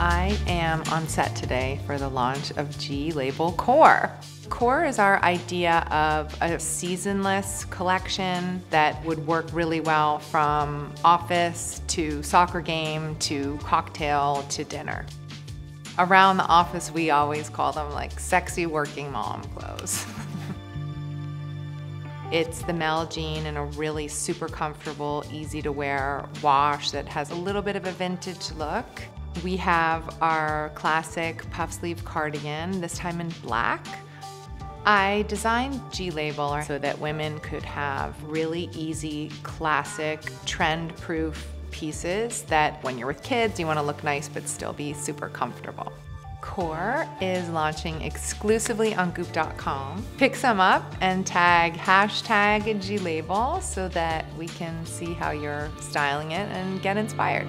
I am on set today for the launch of G Label Core. Core is our idea of a seasonless collection that would work really well from office to soccer game to cocktail to dinner. Around the office, we always call them like sexy working mom clothes. It's the Mel jean in a really super comfortable, easy to wear wash that has a little bit of a vintage look. We have our classic puff sleeve cardigan, this time in black. I designed G-Label so that women could have really easy, classic, trend-proof pieces that when you're with kids, you wanna look nice but still be super comfortable. Core is launching exclusively on Goop.com. Pick some up and tag hashtag G-Label so that we can see how you're styling it and get inspired.